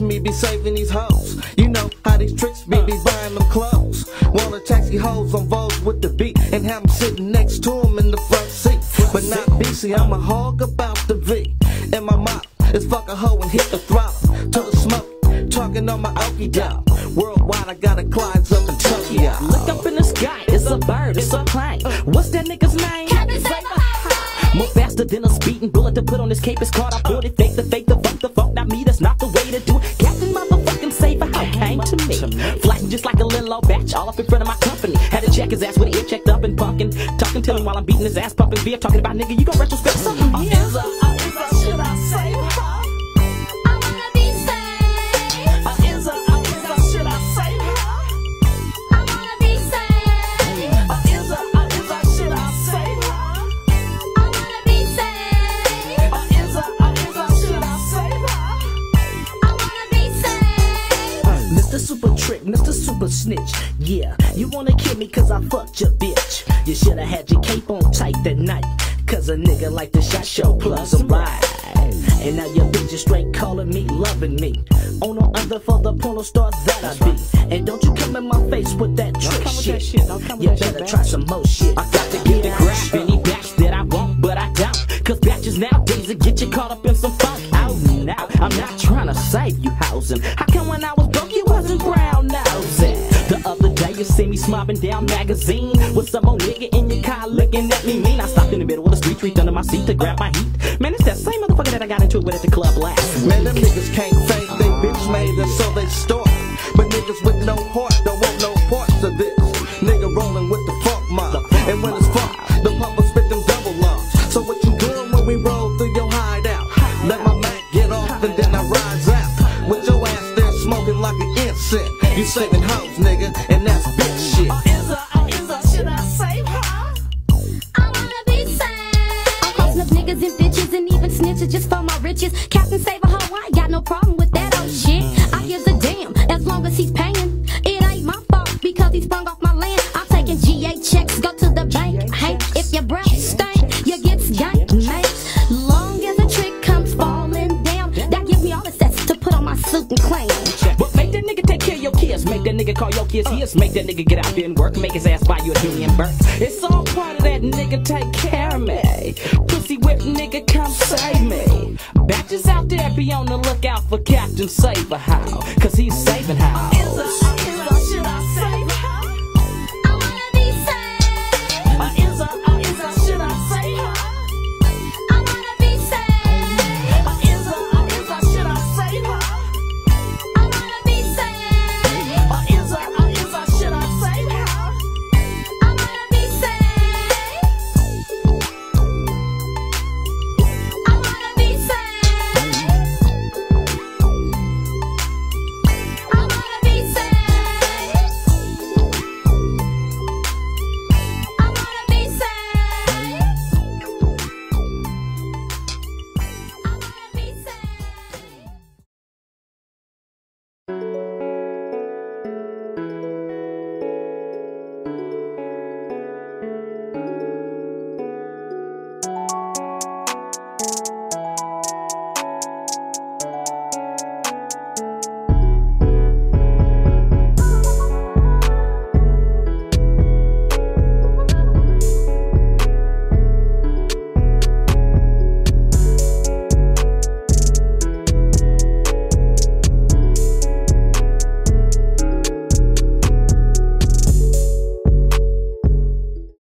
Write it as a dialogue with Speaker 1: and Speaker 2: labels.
Speaker 1: miss me be saving these hoes. You know how these tricks be, be buying them clothes. Wanna taxi hoes on Vogue with the beat and have them sitting next to them in the front seat. But not BC, I'm a hog about the V. And my mop is fuck a hoe and hit the throttle to the smoke. Talking on my okie doke. Worldwide, I got a Clyde's up in Tokyo.
Speaker 2: Look up in the sky, it's a bird, it's a plane. What's that nigga's name?
Speaker 3: Captain
Speaker 2: More faster than a speeding bullet to put on this cape. It's caught. I put it fake the fake the funk the funk. Not me, that's not the way to do it. Captain motherfucking Save a hoe came to me. Flying just like a little old batch, all up in front of my company. Had to check his ass with an ear checked up and punkin'. Talking to him while I'm beating his ass, pumping beer. Talking about nigga, you gon' retrospect something.
Speaker 4: Mr. Super Trick, Mr. Super Snitch. Yeah, you wanna kill me cause I fucked your bitch. You shoulda had your cape on tight that night. Cause a nigga like the shot show plus I'm. And now your bitch is straight calling me, loving me. On no other for the porno star that I be. And don't you come in my face with that trick
Speaker 2: come with
Speaker 4: shit.
Speaker 2: that shit. Don't come
Speaker 4: You
Speaker 2: that shit,
Speaker 4: better try some more shit.
Speaker 2: I got to get the grab any batch that I want, but I don't. Cause batches nowadays will get you caught up in some funk. Now I'm not trying to save you housing. How come when I was broke you wasn't brown nosing? The other day you see me smobbing down magazine with some old nigga in your car looking at me mean. I stopped in the middle of the street, reached under my seat to grab my heat. Man, it's that same motherfucker that I got into it with at the club last.
Speaker 1: Man, them niggas can't fake, they bitch made us so they start. But niggas with no heart don't want no parts of this. Nigga rolling with the funk mob. And when it's like. You saving hoes, nigga, and that's bitch shit.
Speaker 2: Is a, uh, is a, should I say, huh?
Speaker 3: I wanna be saved. I'm close enough niggas and bitches and even snitches just for my riches. Captain Save a hoe, I ain't got no problem
Speaker 2: call your kids his. Make that nigga get out there and work. Make his ass buy you a union birth. It's all part of that nigga take care of me. Pussy whip nigga come save me. Batches out there be on the lookout for Captain Save a Hoe. Cause he's saving how. Is a, is I, should I say?